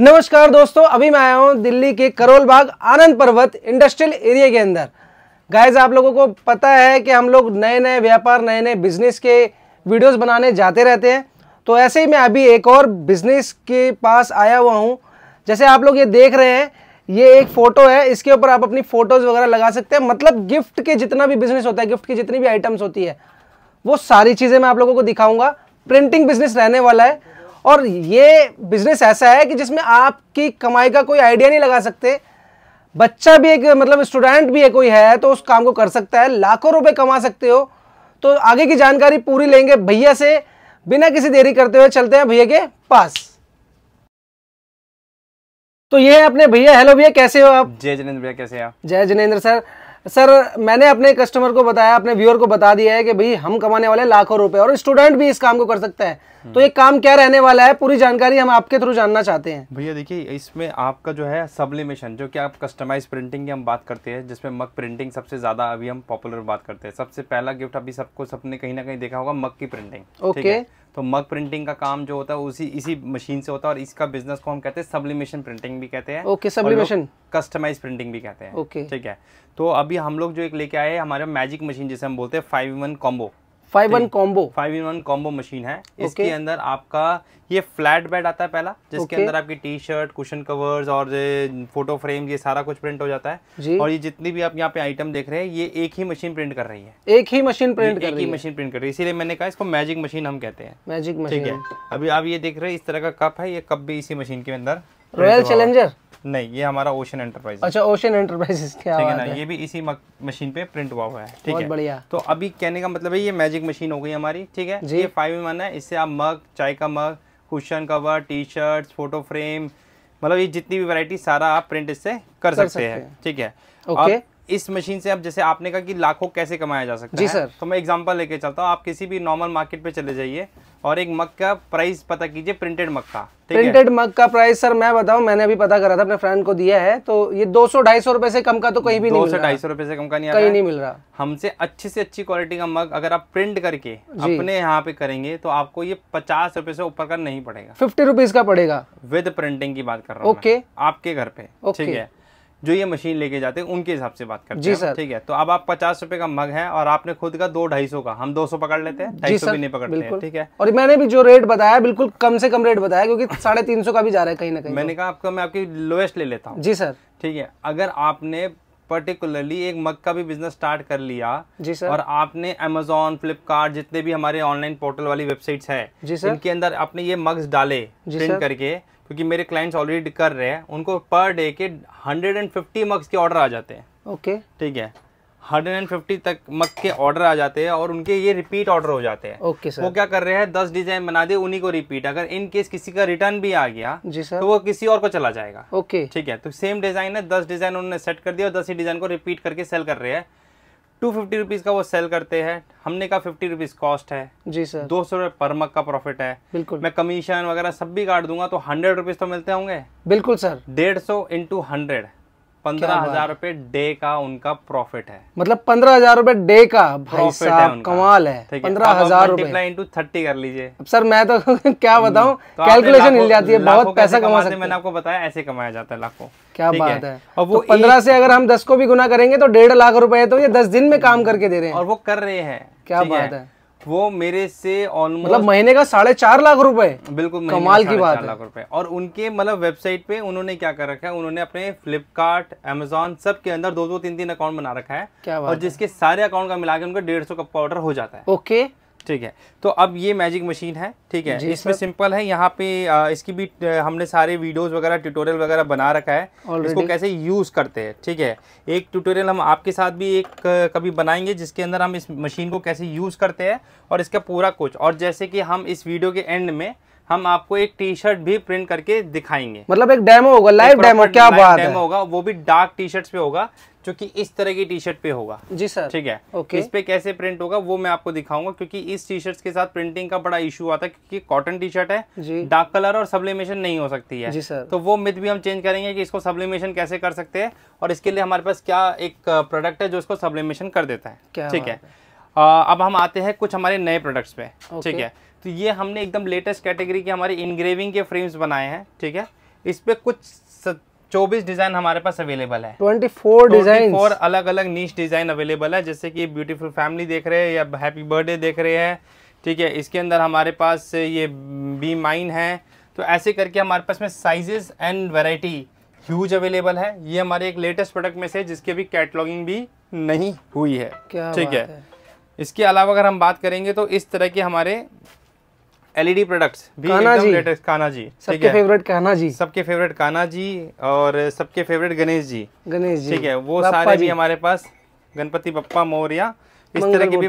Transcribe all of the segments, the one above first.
नमस्कार दोस्तों, अभी मैं आया हूँ दिल्ली के करोल बाग आनंद पर्वत इंडस्ट्रियल एरिया के अंदर। गाइज़ आप लोगों को पता है कि हम लोग नए नए व्यापार नए नए बिज़नेस के वीडियोस बनाने जाते रहते हैं। तो ऐसे ही मैं अभी एक और बिज़नेस के पास आया हुआ हूँ। जैसे आप लोग ये देख रहे हैं, ये एक फ़ोटो है, इसके ऊपर आप अपनी फ़ोटोज़ वगैरह लगा सकते हैं। मतलब गिफ्ट के जितना भी बिज़नेस होता है गिफ्ट की जितनी भी आइटम्स होती है, वो सारी चीज़ें मैं आप लोगों को दिखाऊँगा। प्रिंटिंग बिज़नेस रहने वाला है। और ये बिज़नेस ऐसा है कि जिसमें आपकी कमाई का कोई आइडिया नहीं लगा सकते। बच्चा भी एक मतलब स्टूडेंट भी है कोई है तो उस काम को कर सकता है लाखों रुपए कमा सकते हो। तो आगे की जानकारी पूरी लेंगे भैया से बिना किसी देरी करते हुए चलते हैं भैया के पास। तो ये है अपने भैया। हेलो भैया कैसे हो आप? जय जिनेन्द्र भैया कैसे हैं आप? जय जिनेन्द्र सर। सर मैंने अपने कस्टमर को बताया अपने व्यूअर को बता दिया है कि भाई हम कमाने वाले लाखों रुपए और स्टूडेंट भी इस काम को कर सकता है। तो ये काम क्या रहने वाला है? पूरी जानकारी हम आपके थ्रू जानना चाहते हैं। भैया देखिए इसमें आपका जो है सब्लिमेशन जो कि आप कस्टमाइज प्रिंटिंग की हम बात करते हैं जिसमें मग प्रिंटिंग सबसे ज़्यादा अभी हम पॉपुलर बात करते हैं। सबसे पहला गिफ्ट अभी सबको सबने कहीं ना कहीं देखा होगा मग की प्रिंटिंग ओके तो मग प्रिंटिंग का काम जो होता है उसी इसी मशीन से होता है और इसका बिज़नेस को हम कहते हैं सब्लिमेशन प्रिंटिंग भी कहते हैं। ओके सब्लिमेशन कस्टमाइज प्रिंटिंग भी कहते हैं। ओके ठीक है? तो अभी हम लोग जो एक लेके आए हमारे मैजिक मशीन जिसे हम बोलते हैं five one combo five one combo five in one combo machine है। इसके अंदर आपका ये फ्लैट बेड आता है पहला जिसके okay. अंदर आपकी टी शर्ट कुशन कवर्स और फ़ोटो फ्रेम ये सारा कुछ प्रिंट हो जाता है। और ये जितनी भी आप यहाँ पे आइटम देख रहे हैं ये एक ही मशीन प्रिंट कर रही है। एक ही मशीन प्रिंट कर एक ही मशीन प्रिंट कर रही है। इसीलिए मैंने कहा इसको मैजिक मशीन हम कहते हैं। मैजिक मशीन ठीक है। अभी आप ये देख रहे हैं इस तरह का कप है ये कप भी इसी मशीन के अंदर रॉयल चैलेंजर नहीं ये हमारा ओशन एंटरप्राइज अच्छा ओशन एंटरप्राइजेस क्या ठीक है ना ये भी इसी मशीन पे प्रिंट हुआ हुआ है ठीक है? बढ़िया। तो अभी कहने का मतलब है ये मैजिक मशीन हो गई हमारी ठीक है? ये फाइव इन वन है इससे आप मग चाय का mug cushion cover T shirt photo frame मतलब ये जितनी भी वैरायटी सारा आप प्रिंट इससे कर, कर सकते हैं ठीक है? ओके इस मशीन से अब जैसे आपने कहा कि लाखों कैसे कमाया जा सकता जी है? सर। तो मैं एग्जांपल लेके चलता हूँ। आप किसी भी नॉर्मल मार्केट पे चले जाइए और एक मग का प्राइस पता कीजिए प्रिंटेड मग का प्रिंटेड मग का प्राइस सर मैं बताऊँ मैंने अभी पता करा था अपने फ्रेंड को दिया है तो ये दो सौ ढाई सौ रुपए से कम का तो कहीं भी नहीं मिल रहा। ढाई सौ रुपए से कम का नहीं कहीं नहीं मिल रहा। हमसे अच्छी से अच्छी क्वालिटी का मग अगर आप प्रिंट करके अपने यहाँ पे करेंगे तो आपको ये पचास रुपए से ऊपर का नहीं पड़ेगा। फिफ्टी रुपीज़ का पड़ेगा। विद प्रिंटिंग की बात कर रहा हूँ ओके। आपके घर पे ठीक है? जो ये मशीन लेके जाते हैं उनके हिसाब से बात करते जी हैं ठीक है? तो अब आप पचास रुपए का मग है और आपने खुद का दो ढाई सौ का हम दो सौ पकड़ लेते हैं ढाई सौ भी नहीं पकड़ते हैं ठीक है? और मैंने भी जो रेट बताया बिल्कुल कम से कम रेट बताया क्योंकि साढ़े तीन सौ का भी जा रहा है कहीं ना कहीं। मैंने कहा आपका मैं आपकी लोएस्ट ले लेता हूँ। जी सर। ठीक है? अगर आपने पर्टिकुलरली एक मग का भी बिज़नेस स्टार्ट कर लिया जी सर। और आपने अमेजोन फ्लिपकार्ट जितने भी हमारे ऑनलाइन पोर्टल वाली वेबसाइट्स है जी सर। इनके अंदर आपने ये मग्स डाले प्रिंट करके क्योंकि मेरे क्लाइंट्स ऑलरेडी कर रहे हैं उनको पर डे के 150 मग्स के ऑर्डर आ जाते हैं। Okay okay. ठीक है? 150 तक मग के ऑर्डर आ जाते हैं और उनके ये रिपीट ऑर्डर हो जाते हैं। ओके सर वो क्या कर रहे हैं? दस डिज़ाइन बना दे उन्हीं को रिपीट अगर इन केस किसी का रिटर्न भी आ गया जी सर तो वो किसी और को चला जाएगा। ओके ठीक है? तो सेम डिज़ाइन है दस डिज़ाइन उन्होंने सेट कर दिया और दस ही डिज़ाइन को रिपीट करके सेल कर रहे हैं। टू फिफ्टी रुपीज़ का वो सेल करते हैं। हमने कहा फिफ्टी रुपीज़ कॉस्ट है। जी सर। दो सौ रुपए पर मग का प्रॉफिट है। बिल्कुल। मैं कमीशन वगैरह सब भी काट दूँगा तो हंड्रेड रुपीज़ तो मिलते होंगे। बिल्कुल सर। डेढ़ सौ इंटू हंड्रेड पंद्रह हज़ार रूपए डे का उनका प्रॉफिट है। मतलब पंद्रह हज़ार रूपए डे का भाई साहब कमाल है। पंद्रह हज़ार रूपए। इंटू थर्टी कर लीजिए। सर मैं तो क्या बताऊँ? तो कैलकुलेशन हिल जाती है बहुत पैसा कमा सकते मैंने आपको बताया ऐसे कमाया जाता है लाखों। क्या बात है। है। और वो पंद्रह तो से अगर हम दस को भी गुना करेंगे तो डेढ़ लाख रुपए तो ये दस दिन में काम करके दे रहे हैं। और वो कर रहे हैं। क्या बात है। वो मेरे से ऑलमोस्ट मतलब महीने का साढ़े चार लाख रुपए। बिल्कुल कमाल की बात लाख रुपए। और उनके मतलब वेबसाइट पे उन्होंने क्या कर रखा है? उन्होंने अपने फ्लिपकार्ट अमेजोन सब के अंदर दो दो तीन तीन अकाउंट बना रखा है। क्या बात और जिसके सारे अकाउंट का मिला के उनका डेढ़ सौ का ऑर्डर हो जाता है। ओके। ठीक है। तो अब ये मैजिक मशीन है ठीक है। इसमें सिंपल है यहाँ पे इसकी भी हमने सारे वीडियोस वगैरह ट्यूटोरियल वगैरह बना रखा है। इसको कैसे यूज़ करते हैं ठीक है। एक ट्यूटोरियल हम आपके साथ भी एक कभी बनाएँगे जिसके अंदर हम इस मशीन को कैसे यूज़ करते हैं और इसका पूरा कुछ। और जैसे कि हम इस वीडियो के एंड में हम आपको एक टी शर्ट भी प्रिंट करके दिखाएँगे। मतलब एक डेमो होगा लाइव डेमो क्या बात डेमो होगा वो भी डार्क टी शर्ट पे होगा जो कि इस तरह की टी शर्ट पे होगा। जी सर। ठीक है? ओके। इस पे कैसे प्रिंट होगा वो मैं आपको दिखाऊँगा क्योंकि इस टी शर्ट के साथ प्रिंटिंग का बड़ा इशू आता है क्योंकि कॉटन टी शर्ट है डार्क कलर और सब्लिमेशन नहीं हो सकती है। जी सर। तो वो मिथ भी हम चेंज करेंगे कि इसको सब्लिमेशन कैसे कर सकते हैं और इसके लिए हमारे पास क्या एक प्रोडक्ट है जो इसको सब्लिमेशन कर देता है। ठीक है। अब हम आते हैं कुछ हमारे नए प्रोडक्ट्स पे ठीक है? तो ये हमने एकदम लेटेस्ट कैटेगरी के हमारे इनग्रेविंग के फ्रेम्स बनाए हैं ठीक है? इस पे कुछ चौबीस डिज़ाइन हमारे पास अवेलेबल है। ट्वेंटी फोर डिज़ाइन और अलग अलग नीच डिज़ाइन अवेलेबल है जैसे कि ब्यूटीफुल फैमिली देख रहे हैं या हैप्पी बर्थडे देख रहे हैं ठीक है? इसके अंदर हमारे पास ये बी माइन है। तो ऐसे करके हमारे पास में sizes and variety huge available है। ये हमारे एक लेटेस्ट प्रोडक्ट में से जिसकी अभी कैटलॉगिंग भी नहीं हुई है ठीक है।, है। इसके अलावा अगर हम बात करेंगे तो इस तरह के हमारे एलईडी प्रोडक्ट्स e भी एकदम लेटेस्ट काना जी सबके फेवरेट काना जी। सबके फेवरेट काना जी और सबके फेवरेट गणेश जी गणेश जी। ठीक है? वो सारे भी हमारे पास गणपति बप्पा मोरिया इस तरह के भी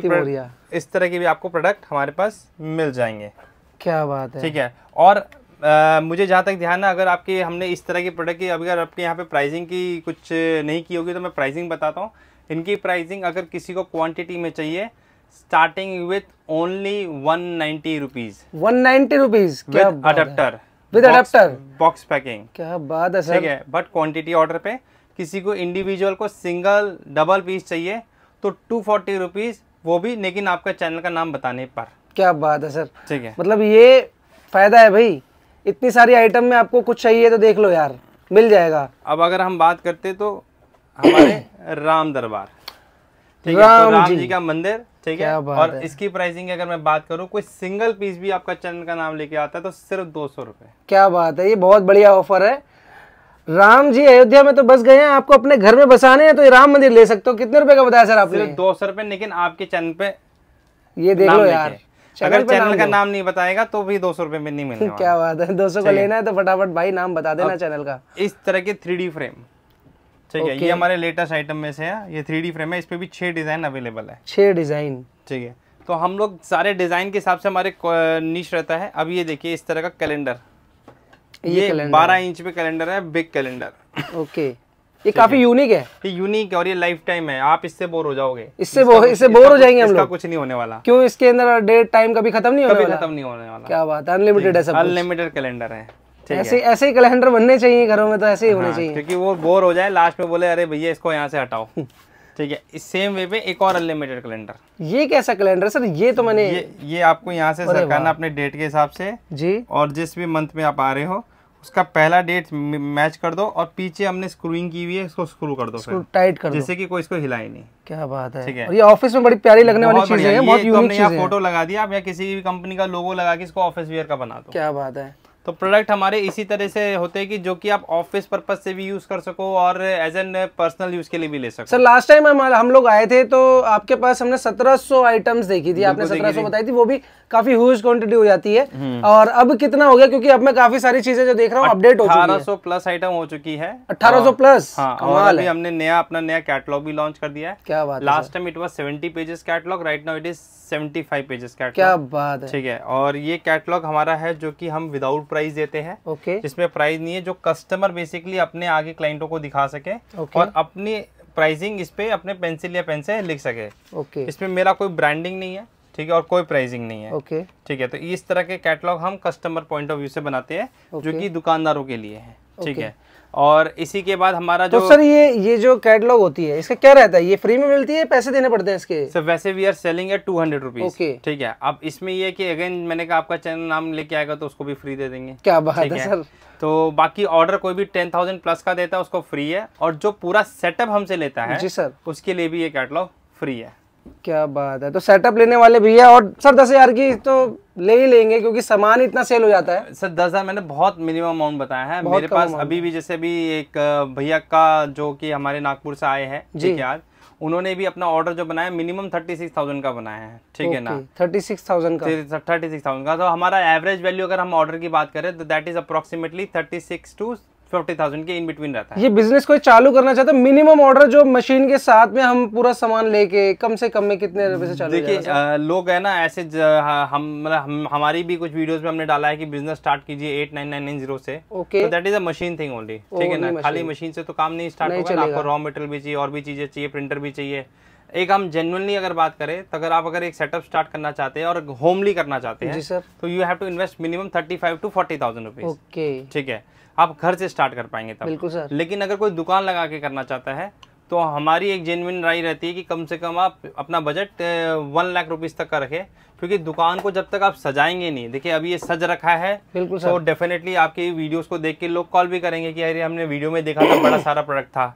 इस तरह के भी आपको प्रोडक्ट हमारे पास मिल जाएँगे। क्या बात है। ठीक है? और आ, मुझे जहाँ तक ध्यान है अगर आपके हमने इस तरह के प्रोडक्ट की अगर आपके यहाँ पे प्राइसिंग की कुछ नहीं की होगी तो मैं प्राइसिंग बताता हूँ। इनकी प्राइसिंग अगर किसी को क्वांटिटी में चाहिए starting with only one ninety rupees one ninety rupees adapter with adapter box packing क्या बात है ठीक है बट क्वांटिटी ऑर्डर पे किसी को इंडिविजुअल को सिंगल डबल पीस चाहिए तो टू फोर्टी रुपीज़ वो भी लेकिन आपका चैनल का नाम बताने पर। क्या बात है सर। ठीक है। मतलब ये फ़ायदा है भाई। इतनी सारी आइटम में आपको कुछ चाहिए तो देख लो यार मिल जाएगा। अब अगर हम बात करते तो हमारे राम दरबार। ठीक है तो राम जी। का मंदिर ठीक है? और है? इसकी प्राइसिंग अगर मैं बात करूँ कोई सिंगल पीस भी आपका चैनल का नाम लेके आता है तो सिर्फ़ दो सौ रुपए। क्या बात है ये बहुत बढ़िया ऑफ़र है। राम जी अयोध्या में तो बस गए हैं आपको अपने घर में बसाने हैं तो ये राम मंदिर ले सकते हो। कितने रुपए का बताया सर आपने? दो सौ रुपए लेकिन आपके चैनल पे ये देख लो यार अगर चैनल का नाम नहीं बताएगा तो भी दो सौ रुपए में नहीं मिलने क्या बात है दो सौ का लेना है तो फटाफट भाई नाम बता देना चैनल का। इस तरह के थ्री फ्रेम ठीक है ये हमारे लेटेस्ट आइटम में से है ये थ्री फ्रेम है इस पे भी छह डिज़ाइन अवेलेबल है। छह डिज़ाइन ठीक है तो हम लोग सारे डिज़ाइन के हिसाब से हमारे निश रहता है। अब ये देखिए इस तरह का कैलेंडर ये बारह इंच पे कैलेंडर है बिग कैलेंडर ओके ये काफ़ी यूनिक है। ये यूनिक है और ये लाइफ टाइम है। आप इससे बोर हो जाओगे। इससे बोर इससे बोर हो जाएँगे हम लोग। कुछ नहीं होने वाला। क्यों? इसके अंदर डेट टाइम कभी खत्म नहीं होने वाला? खत्म नहीं होने वाला। क्या बात है अनलिमिटेड है सब अनलिमिटेड कैलेंडर है। ऐसे ऐसे ही कैलेंडर बनने चाहिए घरों में तो ऐसे ही होने हाँ, चाहिए। क्योंकि वो बोर हो जाए लास्ट में बोले अरे भैया इसको यहाँ से हटाओ। ठीक है इस सेम वे पे एक और अनलिमिटेड कैलेंडर ये कैसा कैलेंडर सर ये तो मैंने ये, ये आपको यहाँ से सर करना अपने डेट के हिसाब से जी। और जिस भी मंथ में आप आ रहे हो उसका पहला डेट मैच कर दो और पीछे हमने स्क्रूइंग की हुई है इसको स्क्रू कर दो टाइट कर जैसे कि कोई इसको हिलाए नहीं। क्या बात है। ठीक है। और ये ऑफ़िस में बड़ी प्यारी लगने वाली चीज़ है बहुत यूनिक चीज़ फ़ोटो लगा दिया आप या किसी भी कंपनी का लोगो लगा के इसको ऑफ़िस वेयर का बना दो। क्या बात है। तो प्रोडक्ट हमारे इसी तरह से होते हैं कि जो कि आप ऑफ़िस पर्पज से भी यूज़ कर सको और एज एन पर्सनल यूज़ के लिए भी ले सको। सर लास्ट टाइम हम हम लोग आए थे तो आपके पास हमने 1700 आइटम्स देखी थी आपने 1700 बताई थी वो भी काफ़ी ह्यूज क्वांटिटी हो जाती है। हम्म। और अब कितना हो गया क्योंकि अब मैं काफ़ी सारी चीज़ें जो देख रहा हूँ अपडेट हो अठारह सौ प्लस आइटम हो चुकी है। अठारह सौ प्लस हाँ और अभी हमने नया अपना नया कैटलॉग भी लॉन्च कर दिया है। क्या बात last time it was seventy pages catalogue right now it is seventy five pages catalogue क्या बात है। ठीक है और ये कैटलॉग हमारा है जो की हम विदाउट प्राइस देते हैं। ओके। जिसमें प्राइस नहीं है जो कस्टमर बेसिकली अपने आगे क्लाइंटों को दिखा सके और अपनी प्राइसिंग इस पे अपने पेंसिल या पेन से लिख सके। ओके। इसमें मेरा कोई ब्रांडिंग नहीं है ठीक है और कोई प्राइसिंग नहीं है। ओके। ठीक है तो इस तरह के कैटलॉग हम कस्टमर पॉइंट ऑफ़ व्यू से बनाते हैं जो कि दुकानदारों के लिए है। ठीक है। और इसी के बाद हमारा जो तो जो सर ये ये जो कैटलॉग होती है इसका क्या रहता है? ये फ्री में मिलती है पैसे देने पड़ते हैं इसके? सर वैसे we are selling at two hundred rupees ठीक है। अब इसमें ये कि अगेन मैंने कहा आपका चैनल नाम लेके आएगा तो उसको भी फ्री दे देंगे। क्या बात है, है। सर। तो बाकी ऑर्डर कोई भी टेन थाउज़ेंड प्लस का देता है उसको फ्री है। और जो पूरा सेटअप हमसे लेता है जी सर। उसके लिए भी ये कैटलॉग फ्री है। क्या बात है? तो सेटअप लेने वाले भैया और सर दस हज़ार की तो ले ही लेंगे क्योंकि सामान इतना सेल हो जाता है। सर दस हज़ार मैंने बहुत मिनिमम अमाउंट बताया है। मेरे पास अभी भी जैसे भी एक भैया का जो कि हमारे नागपुर से आए हैं जी। आज उन्होंने भी अपना ऑर्डर जो बनाया मिनिमम थर्टी सिक्स थाउज़ेंड का बनाया है। ठीक है ना? थर्टी सिक्स थाउज़ेंड का। थर्टी सिक्स थाउज़ेंड का। तो हमारा एवरेज वैल्यू अगर हम ऑर्डर की बात करें तो that is approximately thirty six to fifty thousand के इन बिटवीन रहता है। ये बिज़नेस कोई चालू करना चाहता है मिनिमम ऑर्डर जो मशीन के साथ में हम पूरा सामान लेके कम से कम में कितने रुपए से चालू देखिए लोग है ना ऐसे हम मतलब हम, हमारी भी कुछ वीडियोस में हमने डाला है कि बिज़नेस स्टार्ट कीजिए at nine nine nine zero से। Okay that is a machine thing only ठीक है ना? खाली मशीन से तो काम नहीं स्टार्ट होगा आपको रॉ मटेरियल भी चाहिए और भी चीज़ें चाहिए प्रिंटर भी चाहिए। एक हम जेनुअनली अगर बात करें तो अगर आप अगर एक सेटअप स्टार्ट करना चाहते हैं और होमली करना चाहते हैं तो you have to invest minimum thirty five to forty thousand rupees okay ठीक है? आप घर से स्टार्ट कर पाएँगे तब। बिल्कुल सर। लेकिन अगर कोई दुकान लगा के करना चाहता है तो हमारी एक जेनविन राय रहती है कि कम से कम आप अपना बजट वन लाख रुपीज़ तक का रखें क्योंकि दुकान को जब तक आप सजाएँगे नहीं देखिए अभी ये सज रखा है बिल्कुल तो डेफिनेटली आपके वीडियोस को देख के लोग कॉल भी करेंगे कि अरे हमने वीडियो में देखा था बड़ा सारा प्रोडक्ट था।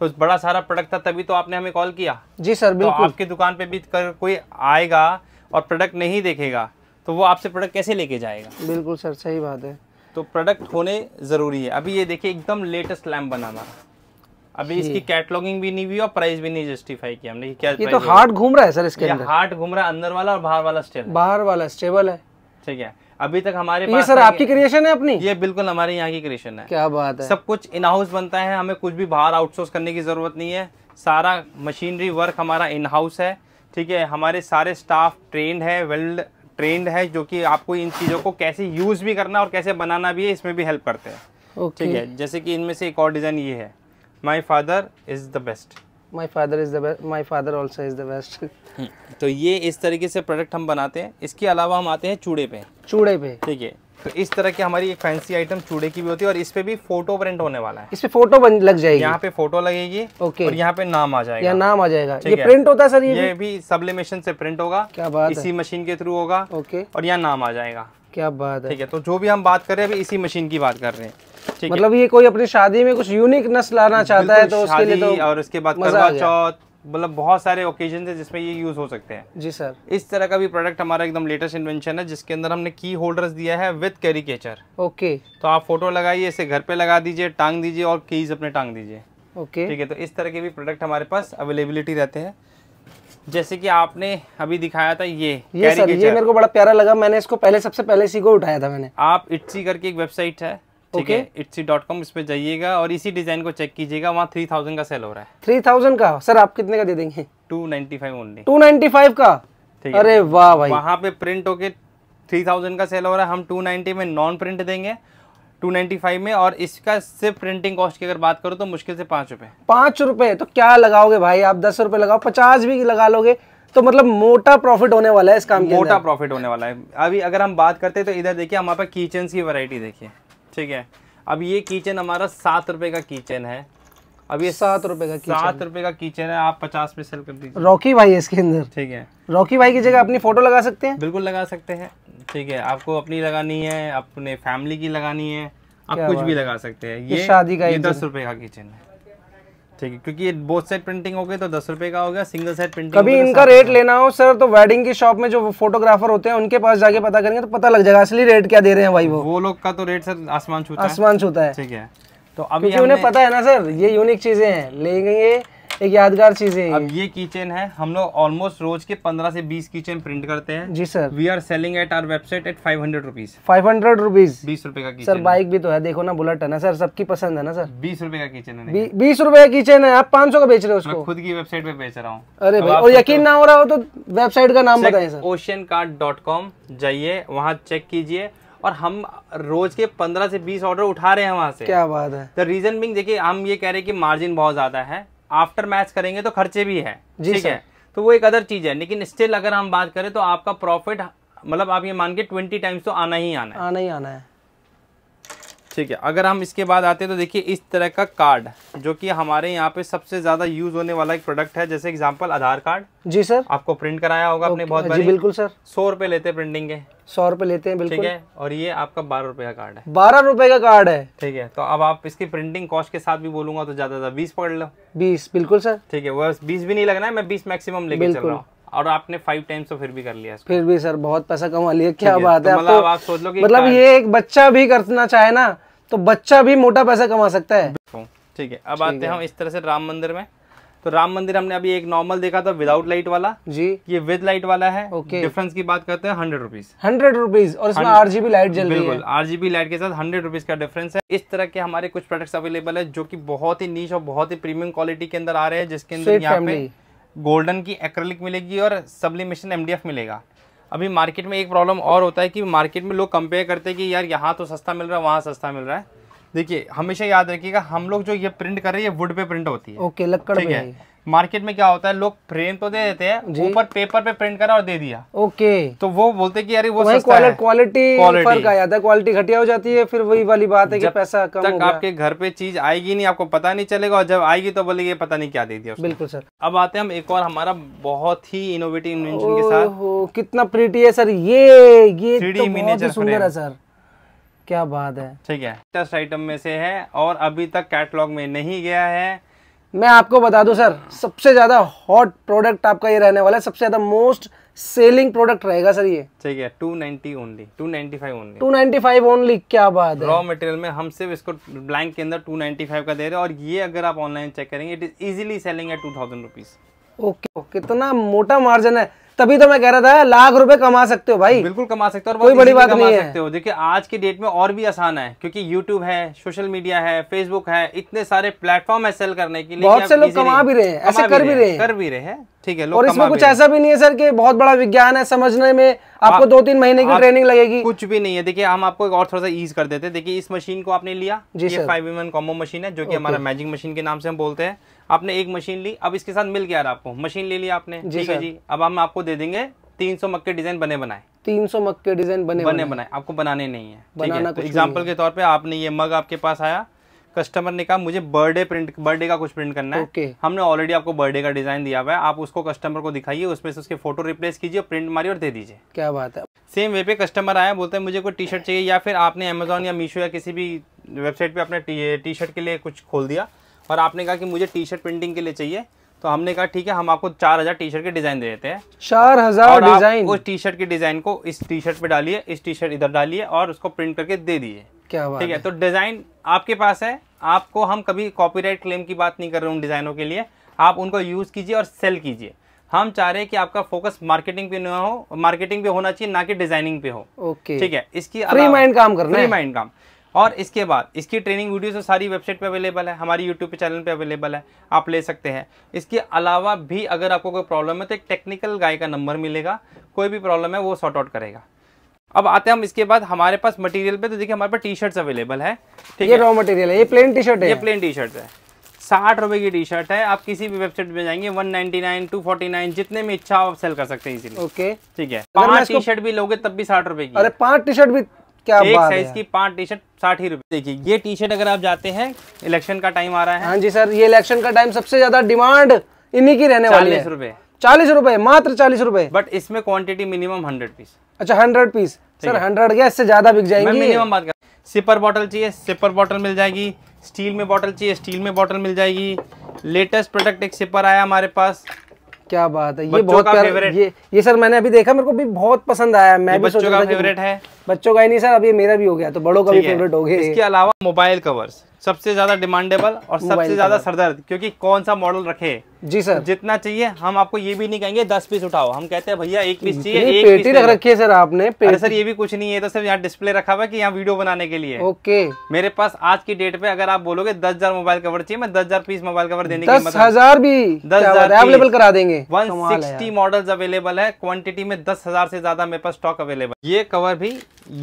तो बड़ा सारा प्रोडक्ट था तभी तो आपने हमें कॉल किया। जी सर तो बिल्कुल। तो आपकी दुकान पे भी कर कोई आएगा और प्रोडक्ट नहीं देखेगा तो वो आपसे प्रोडक्ट कैसे लेके जाएगा? बिल्कुल सर सही बात है। तो प्रोडक्ट होने ज़रूरी है। अभी ये देखिए एकदम लेटेस्ट लैम्प बनाना। अभी इसकी कैटलॉगिंग भी नहीं हुई और प्राइस भी नहीं जस्टिफाई किया हमने क्या ये तो हार्ड घूम रहा है सर इसके अंदर। हार्ड घूम रहा है अंदर वाला और बाहर वाला स्टेबल बाहर वाला स्टेबल है। ठीक है। अभी तक हमारे ये पास सर आपकी क्रिएशन है अपनी? ये बिल्कुल हमारे यहाँ की क्रिएशन है। क्या बात है। सब कुछ इन हाउस बनता है हमें कुछ भी बाहर आउटसोर्स करने की ज़रूरत नहीं है। सारा मशीनरी वर्क हमारा इन हाउस है। ठीक है हमारे सारे स्टाफ ट्रेंड है वेल ट्रेंड है जो कि आपको इन चीज़ों को कैसे यूज़ भी करना और कैसे बनाना भी है इसमें भी हेल्प करते हैं। ठीक है जैसे कि इनमें से एक और डिज़ाइन ये है। My father is the best my father is the best my father also is the best तो ये इस तरीके से प्रोडक्ट हम बनाते हैं। इसके अलावा हम आते हैं चूड़े पे। चूड़े पे। ठीक है तो इस तरह की हमारी एक फैंसी आइटम चूड़े की भी होती है और इस पे भी फ़ोटो प्रिंट होने वाला है। इस पे फ़ोटो बन लग जाएगी। यहाँ पे फ़ोटो लगेगी ओके और यहाँ पे नाम आ जाएगा। नाम आ जाएगा। ये प्रिंट होता है सर ये, ये भी? भी सबलिमेशन से प्रिंट होगा। क्या बात इसी मशीन के थ्रू होगा। ओके और यहाँ नाम आ जाएगा। क्या बात है। ठीक है तो जो भी हम बात कर रहे हैं अभी इसी मशीन की बात कर रहे हैं। मतलब ये कोई अपनी शादी में कुछ यूनिक नस्ल लाना चाहता है तो उसके लिए तो और उसके बाद करवा चौथ मतलब बहुत सारे ओकेजन है जिसमें ये यूज़ हो सकते हैं। जी सर। इस तरह का भी प्रोडक्ट हमारा एकदम लेटेस्ट इन्वेंशन है जिसके अंदर हमने की होल्डर्स दिया है विद कैरिकेचर ओके। तो आप फ़ोटो लगाइए इसे घर पे लगा दीजिए टांग दीजिए और कीज अपने टांग दीजिए। ओके। ठीक है तो इस तरह के भी प्रोडक्ट हमारे पास अवेलेबिलिटी रहते हैं। जैसे कि आपने अभी दिखाया था ये ये सर ये मेरे को बड़ा प्यारा लगा मैंने इसको पहले सबसे पहले इसी को उठाया था मैंने। आप इट्सी करके एक वेबसाइट है ठीक है? इट्सी डॉट कॉम इस पे जाइएगा और इसी डिज़ाइन को चेक कीजिएगा वहाँ थ्री थाउज़ेंड का सेल हो रहा है। थ्री थाउज़ेंड का? सर आप कितने का दे देंगे? Two ninety five only two ninety five का? ठीक अरे वाह भाई। वहाँ पे प्रिंट होके थ्री थाउज़ेंड का सेल हो रहा है। हम टू नाइनटी में नॉन प्रिंट देंगे टू नाइनटी फाइव में और इसका सिर्फ़ प्रिंटिंग कॉस्ट की अगर बात करो तो मुश्किल से पाँच रुपए। पाँच रुपए? तो क्या लगाओगे भाई आप? दस रुपए लगाओ। पचास भी लगा लोगे तो मतलब मोटा प्रॉफिट होने वाला है इस काम के मोटा प्रॉफिट होने वाला है। अभी अगर हम बात करते हैं तो इधर देखिए हमारे पास किचन की वैरायटी देखिए। ठीक है। अब ये किचन हमारा सात रुपए का किचन है। अब ये सात रुपए का सात रुपए का किचन है आप पचास में सेल कर दीजिए। रॉकी भाई है इसके अंदर। ठीक है। रॉकी भाई की जगह अपनी फ़ोटो लगा सकते हैं? बिल्कुल लगा सकते हैं। ठीक है आपको अपनी लगानी है अपने फैमिली की लगानी है आप कुछ भी लगा सकते हैं। ये शादी का ये दस रुपए का किचन है। ठीक है क्योंकि ये बोथ साइड प्रिंटिंग हो गई तो दस रुपए का हो गया सिंगल साइड प्रिंटिंग कभी तो इनका रेट लेना हो सर तो वेडिंग की शॉप में जो फोटोग्राफर होते हैं उनके पास जाके पता करेंगे तो पता लग जाएगा असली रेट क्या दे रहे हैं भाई वो। वो लोग का तो रेट सर आसमान छूता है। आसमान छूता है। ठीक है। तो अभी उन्हें पता है ना सर ये यूनिक चीज़ें हैं। लेंगे एक यादगार चीज़ है अब ये किचन है। हम लोग ऑलमोस्ट रोज के 15 से 20 किचन प्रिंट करते हैं। जी sir. We are selling at our website at five hundred rupees five hundred rupees बीस रुपए का सर बाइक भी तो है देखो ना बुलेट है ना सर सबकी पसंद है ना सर? बीस रुपए का किचन है बीस रुपए का किचन है आप पाँच सौ का बेच रहे हो उसको? खुद की वेबसाइट पे बेच रहा हूँ। अरे भाई और यकीन ना हो रहा हो तो वेबसाइट का नाम बताए sir. Ocean card dot com जाइए वहाँ चेक कीजिए। और हम रोज के पंद्रह से बीस ऑर्डर उठा रहे हैं वहाँ से। क्या बात है। द रीजन बिंग देखिए हम ये कह रहे हैं कि मार्जिन बहुत ज़्यादा है। आफ्टर मैच करेंगे तो खर्चे भी है। ठीक है? तो वो एक अदर चीज़ है लेकिन स्टिल अगर हम बात करें तो आपका प्रॉफिट मतलब आप ये मान के ट्वेंटी टाइम्स तो आना ही आना है। आना ही आना है। ठीक है अगर हम इसके बाद आते हैं तो देखिए इस तरह का कार्ड जो कि हमारे यहाँ पे सबसे ज़्यादा यूज़ होने वाला एक प्रोडक्ट है जैसे एग्जांपल आधार कार्ड जी सर। आपको प्रिंट कराया होगा अपने बहुत जी बिल्कुल सर। सौ रुपए लेते हैं प्रिंटिंग के। सौ रुपए लेते हैं बिल्कुल। ठीक है और ये आपका बारह रुपए का कार्ड है। बारह रुपए का कार्ड है। ठीक है तो अब आप इसकी प्रिंटिंग कॉस्ट के साथ भी बोलूँगा तो ज़्यादा ज़्यादा बीस पकड़ लो। बीस बिल्कुल सर। ठीक है वो बीस भी नहीं लगना है मैं बीस मैक्सिमम लेके चल रहा हूँ। और आपने फाइव टाइम्स तो फिर भी कर लिया फिर भी सर बहुत पैसा कमा लिया क्या बात है तो मतलब आप सोच लो मतलब ये एक बच्चा भी करना चाहे ना तो बच्चा भी मोटा पैसा कमा सकता है। ठीक है अब आते हैं हम इस तरह से राम मंदिर में। तो राम मंदिर हमने अभी एक नॉर्मल देखा था विदाउट लाइट वाला। जी। ये विद लाइट वाला है। ओके डिफरेंस की बात करते हैं हंड्रेड रुपीज़ हंड्रेड रुपीज़ और इसमें आरजीबी लाइट जल रही है। आरजीबी लाइट के साथ हंड्रेड रुपीज़ का डिफरेंस है। इस तरह के हमारे कुछ प्रोडक्ट्स अवेलेबल है जो की बहुत ही नीच और बहुत ही प्रीमियम क्वालिटी के अंदर आ रहे हैं जिसके अंदर यहाँ पे गोल्डन की एक्रेलिक मिलेगी और सब्लिमेशन एमडीएफ मिलेगा। अभी मार्केट में एक प्रॉब्लम और होता है कि मार्केट में लोग कंपेयर करते हैं कि यार यहाँ तो सस्ता मिल रहा है वहाँ सस्ता मिल रहा है। देखिए हमेशा याद रखिएगा हम लोग जो ये प्रिंट कर रहे हैं ये वुड पे प्रिंट होती है। ओके लकड़ ठीक है? मार्केट में क्या होता है लोग फ्रेम तो दे देते हैं ऊपर पेपर पे प्रिंट करा और दे दिया। ओके। तो वो बोलते कि अरे वो है। क्वालिटी फ़र्क आ जाता है क्वालिटी घटिया हो जाती है फिर वही वाली बात है कि पैसा कम तक आपके घर पे चीज़ आएगी नहीं आपको पता नहीं चलेगा और जब आएगी तो बोलेगी पता नहीं क्या दे दिया बिल्कुल सर। अब आते हैं हम एक और हमारा बहुत ही इनोवेटिव इन्वेंशन के साथ। कितना प्रीटी है सर। ये ये तो सुंदर है सर। क्या बात है। ठीक है। टेस्ट आइटम में से है और अभी तक कैटलॉग में नहीं गया है। मैं आपको बता दूँ सर सबसे ज़्यादा हॉट प्रोडक्ट आपका ये रहने वाला है सबसे ज़्यादा मोस्ट सेलिंग प्रोडक्ट रहेगा सर ये। ठीक है two ninety only two ninety five only two ninety five only क्या बात है। रॉ मटेरियल में हम सिर्फ़ इसको ब्लैंक के अंदर टू नाइनटी फाइव का दे रहे हैं और ये अगर आप ऑनलाइन चेक करेंगे इट इज़ इजिली सेलिंग है टू थाउज़ेंड रुपीज़ ओके कितना मोटा मार्जिन है। तभी तो मैं कह रहा था लाख रुपए कमा सकते हो भाई। बिल्कुल कमा सकते हो और कोई बड़ी बात नहीं है। सकते हो। देखिए आज के डेट में और भी आसान है क्योंकि यूट्यूब है सोशल मीडिया है फेसबुक है इतने सारे प्लेटफॉर्म है सेल करने के लिए बहुत से लोग कमा भी रहे हैं ऐसे कर भी रहे हैं कर भी रहे हैं। ठीक है और इसमें कुछ ऐसा भी नहीं है सर कि बहुत बड़ा विज्ञान है समझने में आपको दो तीन महीने की ट्रेनिंग लगेगी। कुछ भी नहीं है। देखिए हम आपको एक और थोड़ा सा ईज कर देते हैं। देखिए इस मशीन को आपने लिया। जी ये फाइव कॉम्बो मशीन है जो कि हमारा मैजिक मशीन के नाम से हम बोलते हैं। आपने एक मशीन ली अब इसके साथ मिल गया आपको। मशीन ले लिया आपने। ठीक है जी अब हम आपको दे देंगे तीन सौ मक्के डिज़ाइन बने बनाए। तीन सौ मक्के डिज़ाइन बने बने बनाए। आपको बनाने नहीं है। बनाना तो एग्ज़ाम्पल के तौर पर आपने ये मग आपके पास आया। कस्टमर ने कहा मुझे बर्थडे प्रिंट बर्थडे का कुछ प्रिंट करना है। okay. हमने ऑलरेडी आपको बर्थडे का डिज़ाइन दिया हुआ है। आप उसको कस्टमर को दिखाइए उसमें से उसके फ़ोटो रिप्लेस कीजिए प्रिंट मारिए और दे दीजिए। क्या बात है। सेम वे पे कस्टमर आया बोलते हैं मुझे कोई टी शर्ट चाहिए। या फिर आपने अमेजोन या मीशो या किसी भी वेबसाइट पे अपने टी शर्ट के लिए कुछ खोल दिया। और आपने कहा कि मुझे टी शर्ट प्रिंटिंग के लिए चाहिए तो हमने कहा ठीक है हम आपको चार हज़ार टी शर्ट के डिज़ाइन दे देते हैं। चार हज़ार डिज़ाइन उस टी शर्ट के डिज़ाइन को इस टी शर्ट पे डालिए इस टी शर्ट इधर डालिए और उसको प्रिंट करके दे दीजिए क्या बात ठीक है तो डिज़ाइन आपके पास है आपको हम कभी कॉपीराइट क्लेम की बात नहीं कर रहे उन डिजाइनों के लिए आप उनको यूज़ कीजिए और सेल कीजिए। हम चाह रहे हैं कि आपका फोकस मार्केटिंग पे ना हो मार्केटिंग पे होना चाहिए ना कि डिज़ाइनिंग पे हो। ओके। ठीक है इसकी फ्री माइंड काम करना फ्री माइंड काम। और इसके बाद इसकी ट्रेनिंग वीडियो तो सारी वेबसाइट पे अवेलेबल है हमारी यूट्यूब पे चैनल पे अवेलेबल है आप ले सकते हैं। इसके अलावा भी अगर आपको कोई प्रॉब्लम है तो एक टेक्निकल गाय का नंबर मिलेगा कोई भी प्रॉब्लम है वो सॉर्ट आउट करेगा। अब आते हैं हम इसके बाद हमारे पास मटेरियल पे तो देखिए हमारे पास टी शर्ट अवेलेबल है ठीक है? रॉ मटेरियल है ये प्लेन टी शर्ट है। ये प्लेन टी शर्ट है। साठ रुपए की टी शर्ट है आप किसी भी वेबसाइट में जाएँगे one ninety nine to forty nine जितने में इच्छा आप सेल कर सकते हैं इसीलिए ओके ठीक है। पाँच टी शर्ट भी लोगे तब भी साठ रुपए की अरे पाँच टी शर्ट भी क्या एक साइज़ की पाँच टी शर्ट साठ ही रुपए देखिए ये टी शर्ट अगर आप जाते हैं इलेक्शन का टाइम आ रहा है। हाँ जी सर ये इलेक्शन का टाइम सबसे ज़्यादा डिमांड इन्हीं की रहने वाली है। रुपए। चालीस रुपए मात्र चालीस रुपए। बट इसमें क्वांटिटी मिनिमम हंड्रेड पीस अच्छा हंड्रेड पीस सर हंड्रेड क्या इससे ज़्यादा बिक जाएँगे? मिनिमम बात कर सिपर बॉटल चाहिए सिपर बॉटल मिल जाएगी। स्टील में बॉटल चाहिए स्टील में बॉटल मिल जाएगी। लेटेस्ट प्रोडक्ट एक सिपर आया हमारे पास। क्या बात है ये बहुत फेवरेट ये ये सर मैंने अभी देखा मेरे को भी बहुत पसंद आया मैं भी बच्चों का फेवरेट है? बच्चों का ही नहीं सर अभी मेरा भी हो गया तो बड़ों का भी फेवरेट हो। गया। इसके अलावा मोबाइल कवर्स सबसे ज़्यादा डिमांडेबल और सबसे ज़्यादा सरदर्द क्योंकि कौन सा मॉडल रखे? जी सर। जितना चाहिए हम आपको ये भी नहीं कहेंगे दस पीस उठाओ। हम कहते हैं भैया एक पीस चाहिए एक पेटी रख रखी है सर आपने अरे सर ये भी कुछ नहीं है तो सिर्फ़ यहाँ डिस्प्ले रखा हुआ है कि यहाँ वीडियो बनाने के लिए। ओके। मेरे पास आज की डेट पे अगर आप बोलोगे दस हज़ार मोबाइल कवर चाहिए मैं दस हज़ार पीस मोबाइल कवर देने दस हज़ार भी? दस हज़ार अवेलेबल करा देंगे। वन सिक्सटी मॉडल अवेलेबल है क्वान्टिटी में दस हज़ार से ज़्यादा मेरे पास स्टॉक अवेलेबल ये कवर भी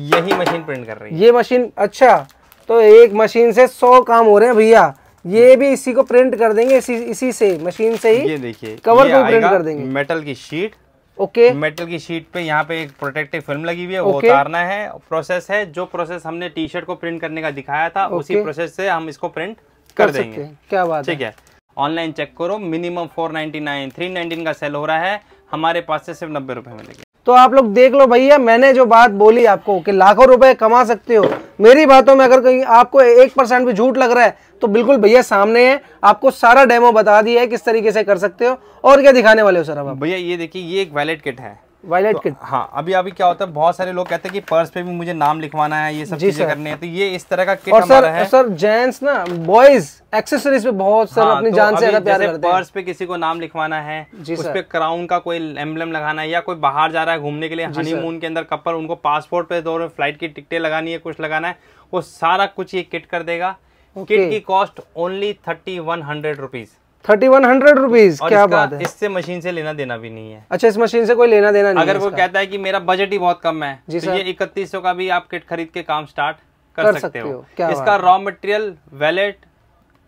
यही मशीन प्रिंट कर रही है। ये मशीन अच्छा। तो एक मशीन से सौ काम हो रहे हैं भैया। ये भी इसी को प्रिंट कर देंगे इसी इसी से मशीन से ही ये देखिए कवर को प्रिंट कर देंगे। मेटल की शीट ओके। Okay. मेटल की शीट पे यहाँ पे एक प्रोटेक्टिव फ़िल्म लगी हुई है okay. वो उतारना है। प्रोसेस है जो प्रोसेस हमने टी शर्ट को प्रिंट करने का दिखाया था okay. उसी प्रोसेस से हम इसको प्रिंट कर, कर देंगे। क्या बात ठीक है। ऑनलाइन चेक करो minimum four ninety nine three nineteen का सेल हो रहा है। हमारे पास से सिर्फ़ नब्बे रुपए मिलेंगे। तो आप लोग देख लो भैया, मैंने जो बात बोली आपको कि लाखों रुपए कमा सकते हो, मेरी बातों में अगर कहीं आपको एक परसेंट भी झूठ लग रहा है तो बिल्कुल भैया सामने है, आपको सारा डेमो बता दिया है, किस तरीके से कर सकते हो, और क्या दिखाने वाले हो सर भैया, ये देखिए, ये एक वैलेट किट है। वायलेट तो, हाँ अभी अभी क्या होता है बहुत सारे लोग कहते हैं कि पर्स पे भी मुझे नाम लिखवाना है ये सब चीज़ें करनी है तो ये इस तरह का किट और सर, है। सर जेंट्स ना बॉयज़ एक्सेसरीज पे बहुत सर हाँ, अपनी तो जान से ज़्यादा प्यार करते हैं। पर्स पे किसी को नाम लिखवाना है उस पे क्राउन का कोई एम्बलम लगाना है या कोई बाहर जा रहा है घूमने के लिए हनीमून के अंदर कपल उनको पासपोर्ट पे दो फ़्लाइट की टिकटें लगानी है कुछ लगाना है वो सारा कुछ ये किट कर देगा। किट की cost only thirty one hundred rupees thirty one hundred rupees क्या बात है। इससे मशीन से लेना देना भी नहीं है। अच्छा इस मशीन से कोई लेना देना नहीं अगर वो कहता है कि मेरा बजट ही बहुत कम है जी तो ये इकतीस का भी आप किट खरीद के काम स्टार्ट कर, कर सकते, सकते हो, हो। क्या इसका raw material wallet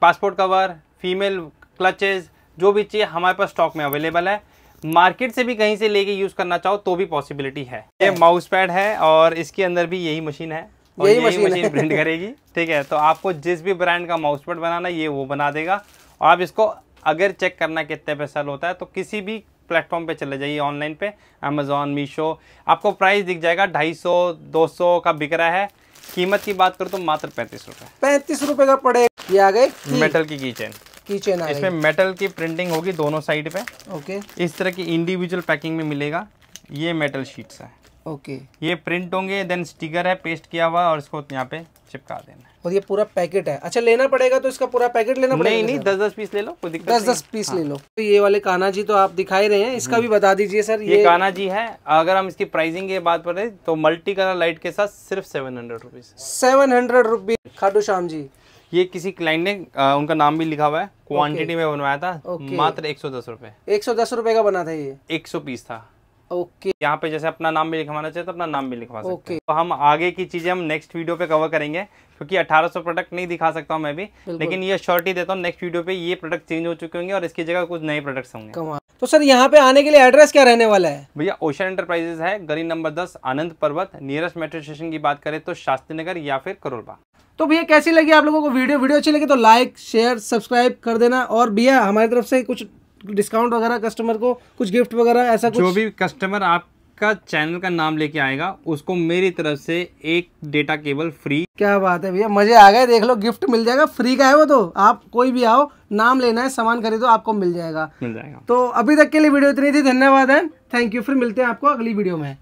passport cover female clutches जो भी चाहिए हमारे पास स्टॉक में अवेलेबल है। मार्केट से भी कहीं से लेके यूज़ करना चाहो तो भी पॉसिबिलिटी है। ये माउस पैड है और इसके अंदर भी यही मशीन है और यही यही मशीन मशीन प्रिंट करेगी ठीक है? तो आपको जिस भी ब्रांड का माउस पैड बनाना ये वो बना देगा। और आप इसको अगर चेक करना कितने पे सेल होता है तो किसी भी प्लेटफॉर्म पे चले जाइए ऑनलाइन पे अमेजोन मीशो आपको प्राइस दिख जाएगा ढाई सौ दो सौ का बिक रहा है। कीमत की बात करो तो मात्र पैंतीस रुपए। पैंतीस रुपए का पड़े ये आ गए मेटल की की चेन किचन आ इसमें मेटल की प्रिंटिंग होगी दोनों साइड पे। ओके इस तरह की इंडिविजुअल पैकिंग में मिलेगा। ये मेटल शीट्स है। ओके ये प्रिंट होंगे देन स्टिकर है पेस्ट किया हुआ और इसको यहाँ पे चिपका देना है। और ये पूरा पैकेट है। अच्छा लेना पड़ेगा तो इसका पूरा पैकेट लेना पड़ेगा नहीं नहीं दस दस पीस ले लो कोई दिक्कत दस दस पीस ले लो। तो ये वाले कान्हा जी तो आप दिखाई रहे हैं इसका भी बता दीजिए सर ये ये कान्हा जी है। अगर हम इसकी प्राइसिंग की बात करें तो मल्टी कलर लाइट के साथ सिर्फ़ seven hundred rupees seven hundred rupees Khatu Shyam ji. ये किसी क्लाइंट ने अ, उनका नाम भी लिखा हुआ है। क्वांटिटी में बनवाया था. मात्र एक सौ दस रूपए। एक सौ दस रूपए का बना था ये। एक सौ पीस था। Okay okay. यहाँ पे जैसे अपना नाम भी लिखवाना चाहिए तो अपना नाम भी लिखवा सकते Okay. हैं तो हम आगे की चीज़ें हम नेक्स्ट वीडियो पे कवर करेंगे क्योंकि 1800 प्रोडक्ट नहीं दिखा सकता हूँ मैं भी। लेकिन ये श्योरिटी देता हूँ नेक्स्ट वीडियो पे ये प्रोडक्ट चेंज हो चुके होंगे और इसकी जगह कुछ नए प्रोडक्ट्स होंगे। तो सर यहाँ पे आने के लिए एड्रेस क्या रहने वाला है? भैया ओशन एंटरप्राइजेज है गली नंबर 10 आनंद पर्वत नियरेस्ट मेट्रो स्टेशन की बात करें तो शास्त्री नगर या फिर करोलबाग तो भैया कैसी लगी आप लोगों को वीडियो वीडियो अच्छी लगी तो लाइक शेयर सब्सक्राइब कर देना। और भैया हमारी तरफ़ से कुछ डिस्काउंट वगैरह कस्टमर को कुछ गिफ्ट वगैरह ऐसा कुछ? जो भी कस्टमर आपका चैनल का नाम लेके आएगा उसको मेरी तरफ़ से एक डेटा केबल फ्री। क्या बात है भैया मज़े आ गए देख लो गिफ्ट मिल जाएगा फ्री का है वो तो। आप कोई भी आओ नाम लेना है सामान खरीदो आपको मिल जाएगा। मिल जाएगा। तो अभी तक के लिए वीडियो इतनी थी धन्यवाद है थैंक यू फिर मिलते हैं आपको अगली वीडियो में।